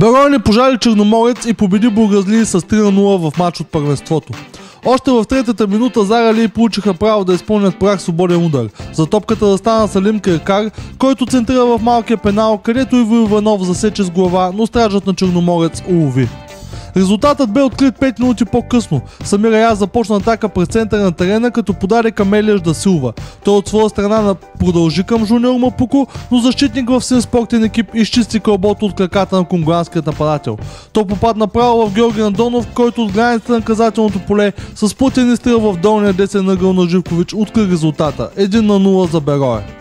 Берой не пожали Черноморец и победи Бургазли с 3 на 0 в матч от първенството. Още в третата минута Зарали получиха право да изпълнят прах свободен удар. За топката да стана Салим Киркар, който центрира в малкия пенал, където Иво Иванов засече с глава, но стражът на Черноморец улови. Резултатът бе открит 5 минути по-късно. Самир Аяз започна атака през центъра на терена, като подаде към Елиаш да Силва. Той от своя страна на продължи към Жуниор Мапуко, но защитник в син спортен екип изчисти кълбото от краката на конгуанският нападател. Той попадна право в Георги Андонов, който от границата на наказателното поле с путен изстрел в долния десен ъгъл на Живкович откри резултата. 1 на 0 за Бероя.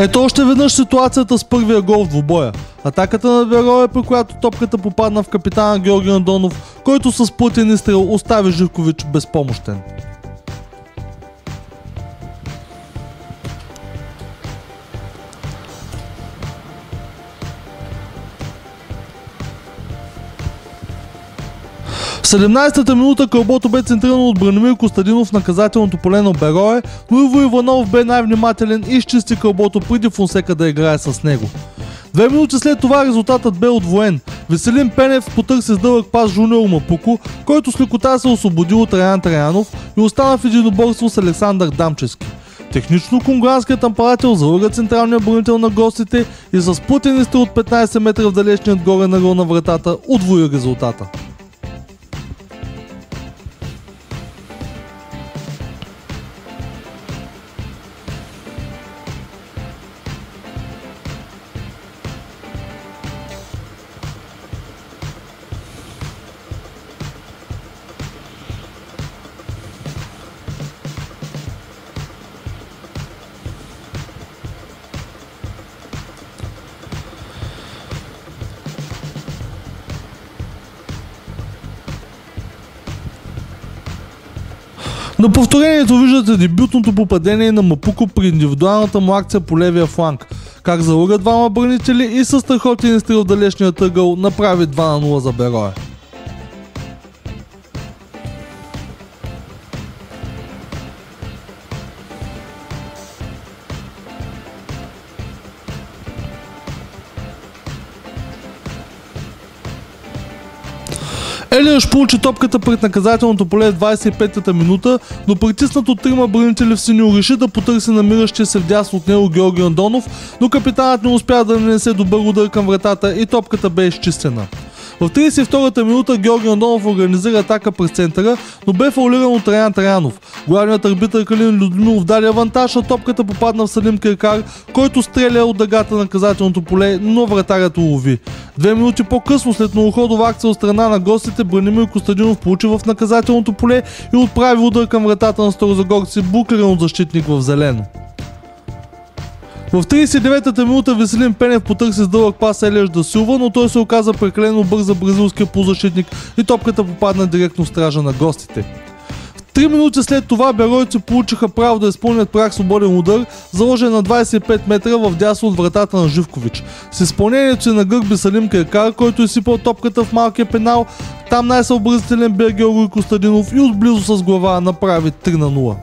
Ето още веднъж ситуацията с първия гол в двубоя. Атаката на Бероя, при която топката попадна в капитана Георги Андонов, който с плътен изстрел остави Живкович безпомощен. 17-та минута кълбото бе центрирано от Бранимир Костадинов в наказателното поле на Берое, но Иво Иванов бе най-внимателен и изчисти кълбото преди Фонсека да играе с него. Две минути след това резултатът бе отвоен. Веселин Пенев потърси с дълъг пас Жуниор Мапуко, който с лекота се освободи от Раян Траянов и остана в единоборство с Александър Дамчески. Технично конгуанският нападател залъга централния бронител на гостите и с плътен изстрел от 15 метра в далечният горе на на вратата отвои резултата. На повторението виждате дебютното попадение на Мапуко при индивидуалната му акция по левия фланг. Как залъга двама бранители и със страхотен в далечния тъгъл направи 2 на 0 за Бероя. Елиаш получи топката пред наказателното поле в 25-та минута, но притиснат от трима бранители в синьо реши да потърси намиращия се вдясно от него Георги Андонов, но капитанът не успя да нанесе добър удар към вратата и топката бе изчистена. В 32-та минута Георги Андонов организира атака през центъра, но бе фаулиран от Раян Траянов. Главният арбитър Калин Людмилов даде авантаж, а топката попадна в Салим Киркар, който стреля от дъгата на наказателното поле, но вратарят улови. Две минути по-късно след многоходова акция от страна на гостите, Бранимир Костадинов получи в наказателното поле и отправи удар към вратата на Старозагорци, буклерен от защитник в зелено. В 39-та минута Веселин Пенев потърси с дълъг пас Елиаш да Силва, но той се оказа прекалено бърз за бразилския полузащитник и топката попадна директно в стража на гостите. Три минути след това беройци получиха право да изпълнят прах свободен удар, заложен на 25 метра в дясно от вратата на Живкович. С изпълнението си на гърби Салим Керкар, който изсипал топката в малкия пенал, там най-съобразителен бе Георги Костадинов и отблизо с глава направи 3 на 0.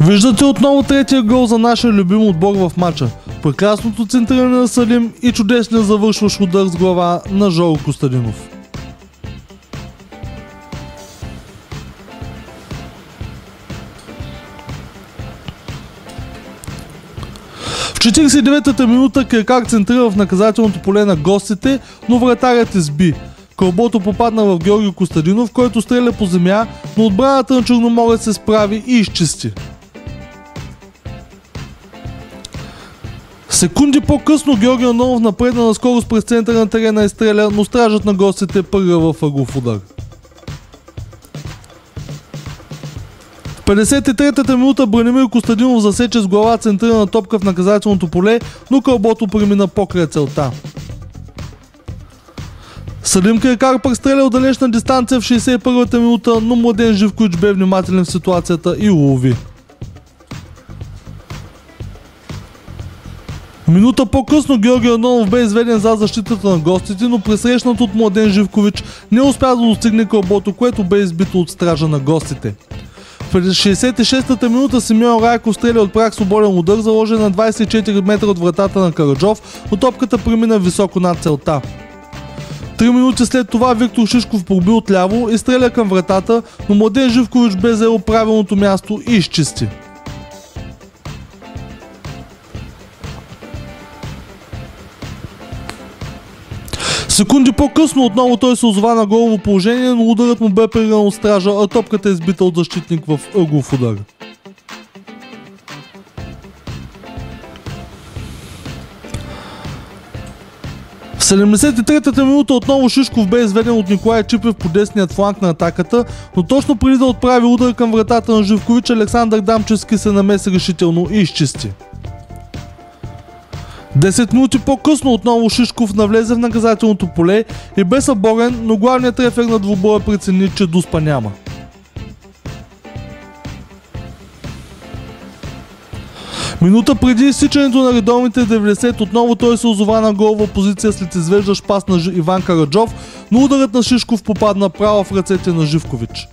Виждате отново третия гол за нашия любим отбор в матча. Прекрасното центриране на Салим и чудесния завършващ удар с глава на Жоро Костадинов. В 49-та минута Киркак центрира в наказателното поле на гостите, но вратарят изби. Кълбото попадна в Георги Костадинов, който стреля по земя, но отбраната на Черноморец се справи и изчисти. Секунди по-късно Георги Андонов напредна на скорост през центъра на терена и стреля, но стражът на гостите пърга в ъглов удар. В 53-та минута Бранимир Костадинов засече с глава центрирана топка в наказателното поле, но кълбото премина покрай целта. Съдим Карпър стреля от далечна дистанция в 61-та минута, но Младен Живкович бе внимателен в ситуацията и улови. Минута по-късно Георги Андонов бе изведен за защитата на гостите, но пресрещнат от Младен Живкович не успя да достигне кълбото, което бе избито от стража на гостите. В 66-та минута Симеон Райков стреля от прак свободен удар, заложен на 24 метра от вратата на Караджов, но топката премина високо над целта. Три минути след това Виктор Шишков проби отляво и стреля към вратата, но Младен Живкович бе взел правилното място и изчисти. Секунди по-късно отново той се озова на голово положение, но ударът му бе пригнан от стража, а топката е избита от защитник в ъглов удар. В 73-та минута отново Шишков бе изведен от Николай Чипев по десният фланг на атаката, но точно преди да отправи удар към вратата на Живкович, Александър Дамчевски се намеси решително и изчисти. 10 минути по-късно отново Шишков навлезе в наказателното поле и бе съборен, но главният трефер на двубоя прецени, че дуспа няма. Минута преди изсичането на редовните 90 отново той се озова на голова позиция след извеждащ пас на Иван Караджов, но ударът на Шишков попадна право в ръцете на Живкович.